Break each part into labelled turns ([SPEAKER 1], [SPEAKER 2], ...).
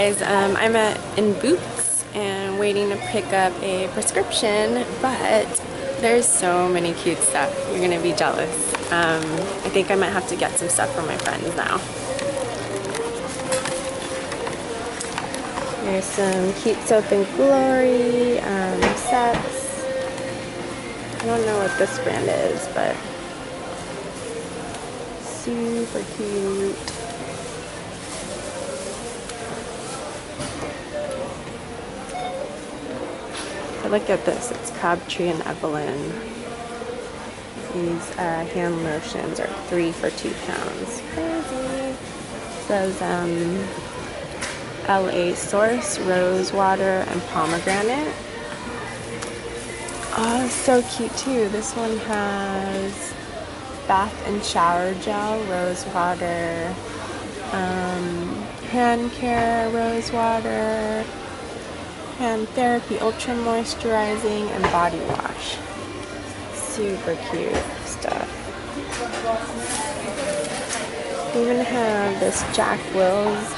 [SPEAKER 1] Guys, um, I'm at in Boots and waiting to pick up a prescription, but there's so many cute stuff. You're gonna be jealous. Um, I think I might have to get some stuff for my friends now. There's some cute soap and glory um, sets. I don't know what this brand is, but super cute. Look at this. It's Crabtree and Evelyn. These uh, hand lotions are three for two pounds. Crazy. says um, LA Source, Rose Water, and Pomegranate. Oh, so cute too. This one has bath and shower gel, rose water, um, hand care, rose water, Hand Therapy Ultra Moisturizing and Body Wash. Super cute stuff. We even have this Jack Wills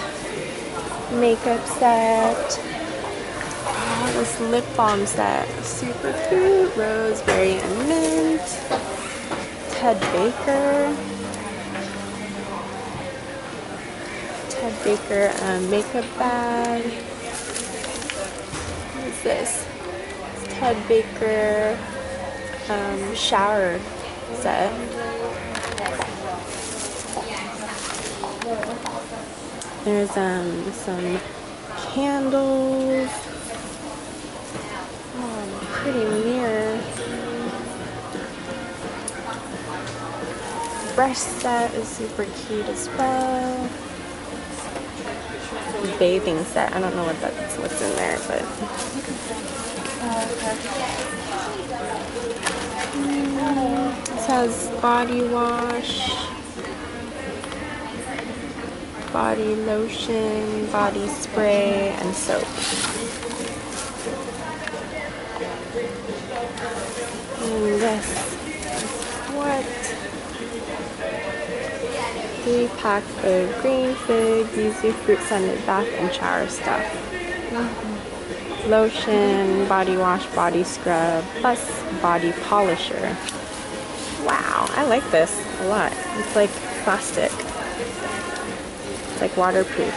[SPEAKER 1] makeup set. Oh, this lip balm set. Super cute. Roseberry and mint. Ted Baker. Ted Baker um, makeup bag this? Ted Baker um, shower set. There's um, some candles. Oh, pretty mirror. Brush set is super cute as well bathing set. I don't know what that's what's in there, but this has body wash, body lotion, body spray, and soap. Three pack of green fig, yuzu fruit scented bath and shower stuff. Lotion, body wash, body scrub, plus body polisher. Wow, I like this a lot. It's like plastic. It's like waterproof.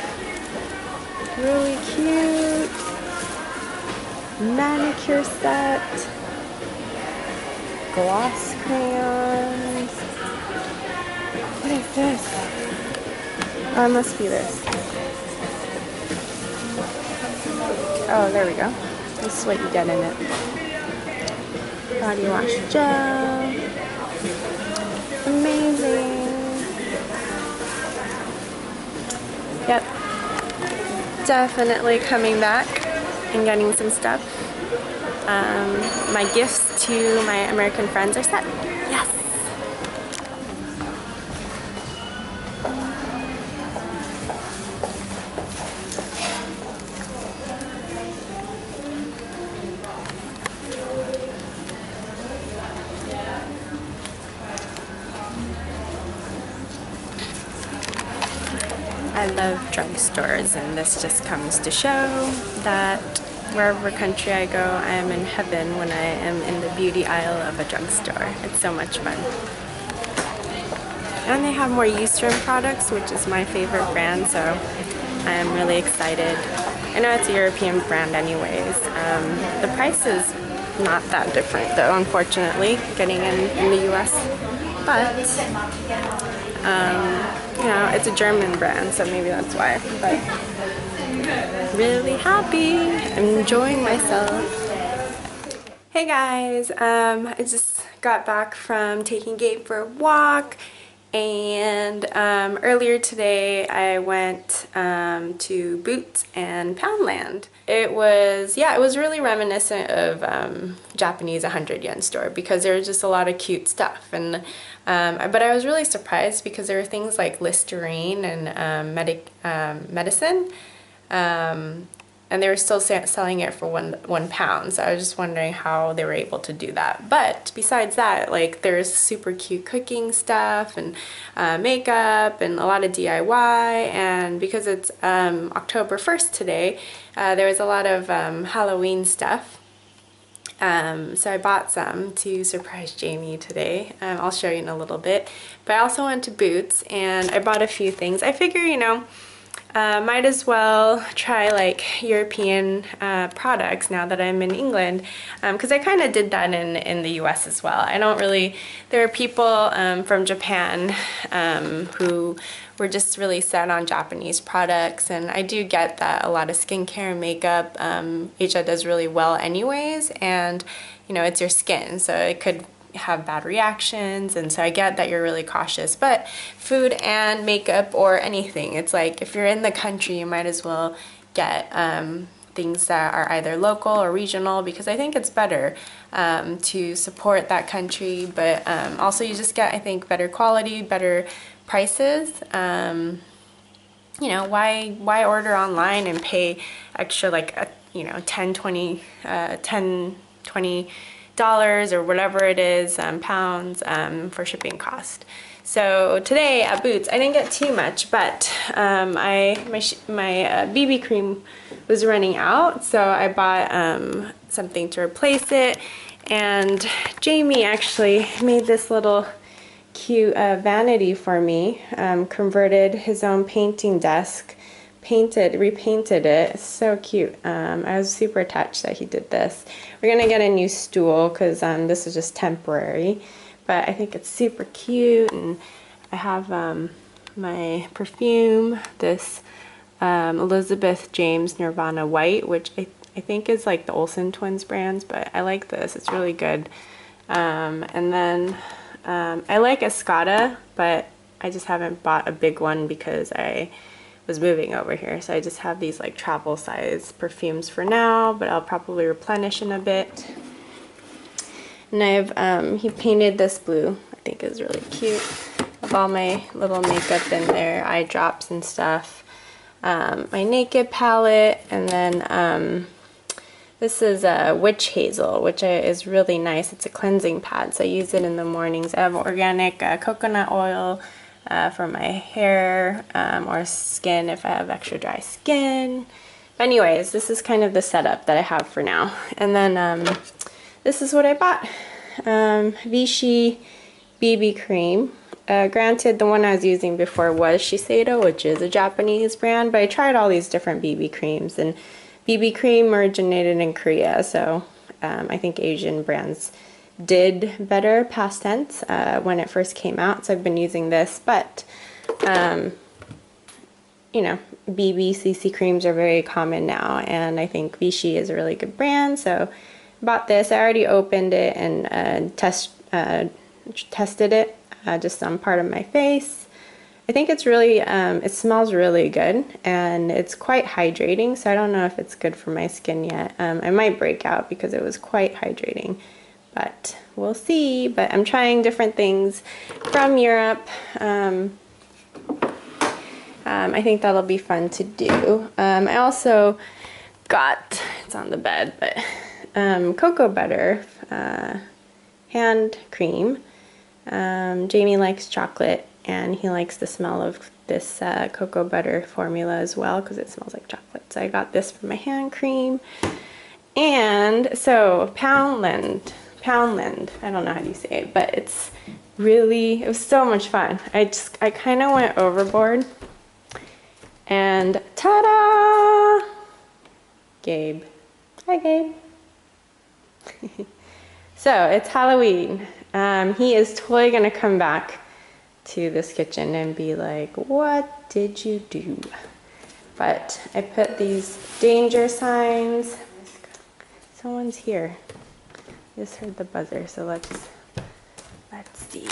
[SPEAKER 1] Really cute. Manicure set. Gloss crayons. Oh, it must be this. Oh, there we go. This is what you get in it. Body wash gel. Amazing. Yep. Definitely coming back and getting some stuff. Um, my gifts to my American friends are set. Yes. Love drugstores and this just comes to show that wherever country I go, I am in heaven when I am in the beauty aisle of a drugstore. It's so much fun. And they have more Eucerin products, which is my favorite brand, so I am really excited. I know it's a European brand anyways. Um, the price is not that different though, unfortunately, getting in, in the US. But, um, you know, it's a German brand, so maybe that's why. But really happy, I'm enjoying myself. Hey guys, um, I just got back from taking Gabe for a walk and um, earlier today I went um, to Boots and Poundland. It was, yeah, it was really reminiscent of um, Japanese 100 yen store because there was just a lot of cute stuff. And um, But I was really surprised because there were things like Listerine and um, medic, um, medicine. and and they were still selling it for one one pound. So I was just wondering how they were able to do that. But besides that, like there's super cute cooking stuff and uh, makeup and a lot of DIY. And because it's um, October 1st today, uh, there was a lot of um, Halloween stuff. Um, so I bought some to surprise Jamie today. Um, I'll show you in a little bit. But I also went to Boots and I bought a few things. I figure, you know, uh, might as well try like European uh, products now that I'm in England because um, I kind of did that in, in the US as well. I don't really, there are people um, from Japan um, who were just really set on Japanese products and I do get that a lot of skincare and makeup um, Asia does really well anyways and you know it's your skin so it could have bad reactions and so I get that you're really cautious but food and makeup or anything it's like if you're in the country you might as well get um, things that are either local or regional because I think it's better um, to support that country but um, also you just get I think better quality better prices um, you know why why order online and pay extra like a, you know 10 20 uh, 10 20 dollars or whatever it is, um, pounds um, for shipping cost. So today at Boots, I didn't get too much, but um, I my, my uh, BB cream was running out, so I bought um, something to replace it. And Jamie actually made this little cute uh, vanity for me, um, converted his own painting desk painted, repainted it. So cute. Um, I was super touched that he did this. We're gonna get a new stool because um, this is just temporary, but I think it's super cute. And I have um, my perfume, this um, Elizabeth James Nirvana White, which I, I think is like the Olsen Twins brands, but I like this. It's really good. Um, and then um, I like Escada, but I just haven't bought a big one because I was moving over here. So I just have these like travel size perfumes for now, but I'll probably replenish in a bit. And I've, um, he painted this blue, I think is really cute. Of all my little makeup in there, eye drops and stuff. Um, my Naked palette, and then um, this is a Witch Hazel, which is really nice. It's a cleansing pad, so I use it in the mornings. I have organic uh, coconut oil, uh, for my hair um, or skin if I have extra dry skin. But anyways, this is kind of the setup that I have for now. And then um, this is what I bought. Um, Vichy BB cream. Uh, granted, the one I was using before was Shiseido, which is a Japanese brand, but I tried all these different BB creams, and BB cream originated in Korea, so um, I think Asian brands did better past tense uh, when it first came out. So I've been using this, but um, you know, BB CC creams are very common now, and I think Vichy is a really good brand. So bought this. I already opened it and uh, test uh, tested it uh, just on part of my face. I think it's really, um, it smells really good and it's quite hydrating. So I don't know if it's good for my skin yet. Um, I might break out because it was quite hydrating but we'll see. But I'm trying different things from Europe. Um, um, I think that'll be fun to do. Um, I also got, it's on the bed, but um, cocoa butter uh, hand cream. Um, Jamie likes chocolate and he likes the smell of this uh, cocoa butter formula as well because it smells like chocolate. So I got this for my hand cream. And so Poundland Poundland. I don't know how you say it, but it's really, it was so much fun. I just, I kind of went overboard. And ta-da! Gabe. Hi, Gabe. so it's Halloween. Um, he is totally gonna come back to this kitchen and be like, what did you do? But I put these danger signs. Someone's here. Just heard the buzzer, so let's let's see.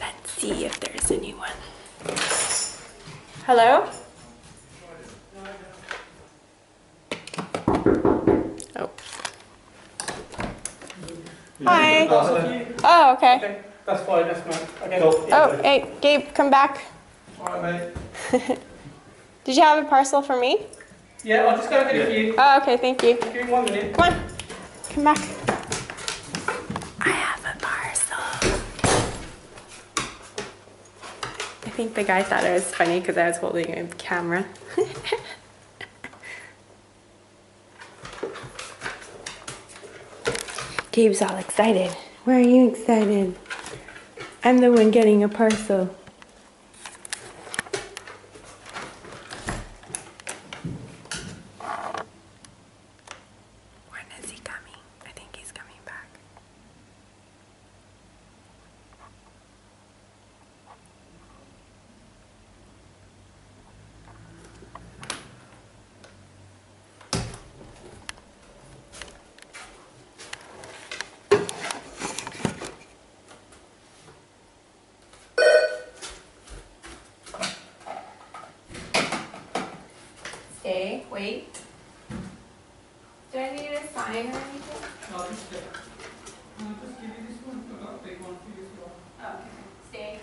[SPEAKER 1] Let's see if there's anyone. Hello? Oh. Hi. Oh, okay.
[SPEAKER 2] Okay, that's fine, that's fine. Okay.
[SPEAKER 3] Cool.
[SPEAKER 1] Oh, hey, Gabe, come back.
[SPEAKER 2] Alright, mate.
[SPEAKER 1] Did you have a parcel for me?
[SPEAKER 2] Yeah, I'll just go and get it for you.
[SPEAKER 1] Oh, okay, thank you.
[SPEAKER 2] Give me one minute.
[SPEAKER 1] Come on, come back. I have a parcel. I think the guy thought it was funny because I was holding a camera. Gabe's all excited. Why are you excited? I'm the one getting a parcel. Stay, wait. Do I need a sign or anything?
[SPEAKER 2] I'll just get I'll just give you this one, take one for you.
[SPEAKER 1] Okay, stay.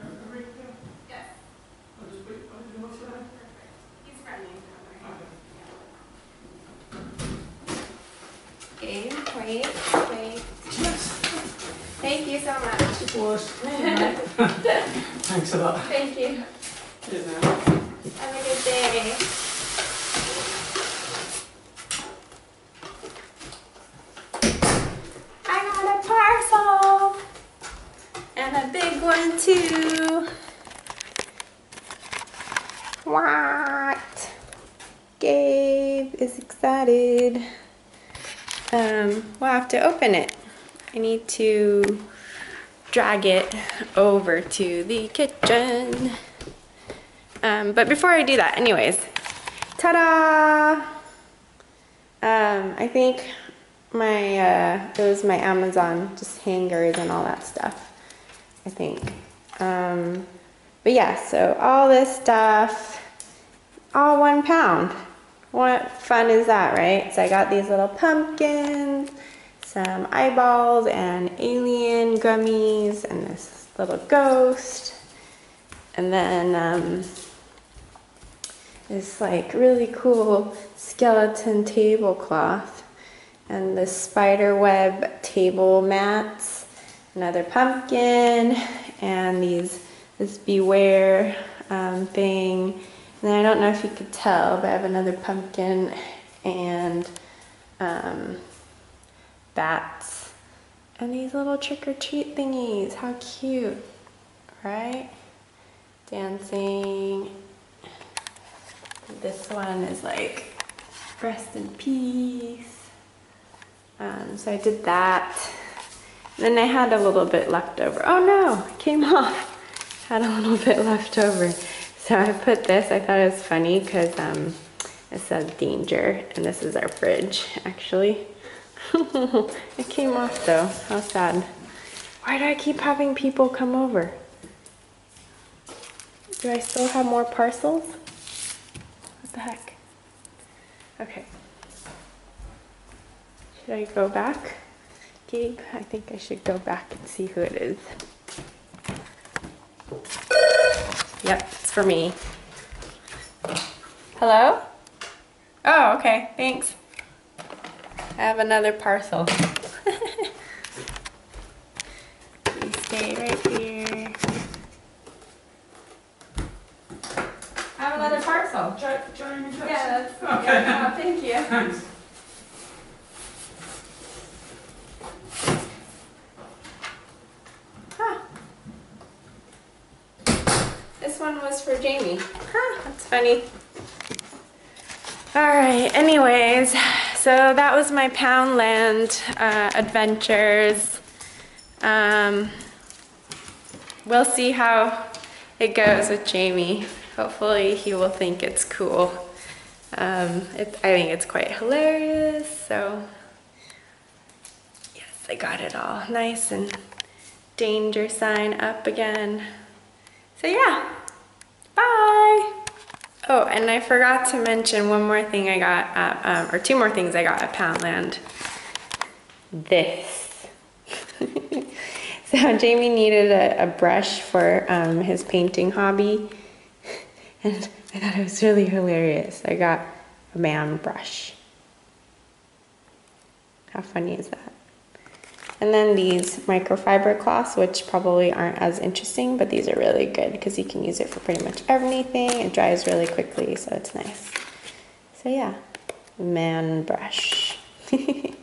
[SPEAKER 2] Uh, right there.
[SPEAKER 1] Yes,
[SPEAKER 2] I'll just wait, I'll do what's that?
[SPEAKER 1] he's friendly.
[SPEAKER 2] Okay.
[SPEAKER 1] Gabe, wait, wait. Thank you so much.
[SPEAKER 2] Of course. Thanks a lot.
[SPEAKER 1] Thank you.
[SPEAKER 2] Cheers.
[SPEAKER 1] Have a good day. I got a parcel! And a big one too. What? Gabe is excited. Um, we'll have to open it. I need to drag it over to the kitchen. Um, but before I do that, anyways, ta-da! Um, I think my, uh, it was my Amazon, just hangers and all that stuff, I think. Um, but yeah, so all this stuff, all one pound. What fun is that, right? So I got these little pumpkins, some eyeballs and alien gummies, and this little ghost. And then um, this like really cool skeleton tablecloth and the spider web table mats, another pumpkin, and these this beware um, thing. I don't know if you could tell, but I have another pumpkin and um, bats and these little trick or treat thingies. How cute, right? Dancing. This one is like rest in peace. Um, so I did that. Then I had a little bit left over. Oh no, came off. Had a little bit left over. So I put this, I thought it was funny because um, it said danger, and this is our fridge, actually. it came off though, how sad. Why do I keep having people come over? Do I still have more parcels? What the heck? Okay. Should I go back? Gabe, I think I should go back and see who it is. Yep, for me. Hello? Oh, okay, thanks. I have another parcel. stay right here. I have another parcel.
[SPEAKER 2] Try, try and adjust.
[SPEAKER 1] Yeah, that's
[SPEAKER 2] Okay.
[SPEAKER 1] yeah, oh, thank you.
[SPEAKER 2] Thanks.
[SPEAKER 1] Huh. This one was for Jamie. Funny. All right, anyways, so that was my Poundland uh, adventures. Um, we'll see how it goes with Jamie. Hopefully, he will think it's cool. Um, it, I think it's quite hilarious, so yes, I got it all nice and danger sign up again. So yeah, bye. Oh, and I forgot to mention one more thing I got at, um, or two more things I got at Poundland. This. so Jamie needed a, a brush for um, his painting hobby, and I thought it was really hilarious. I got a man brush. How funny is that? And then these microfiber cloths, which probably aren't as interesting, but these are really good because you can use it for pretty much everything. It dries really quickly, so it's nice. So yeah, man brush.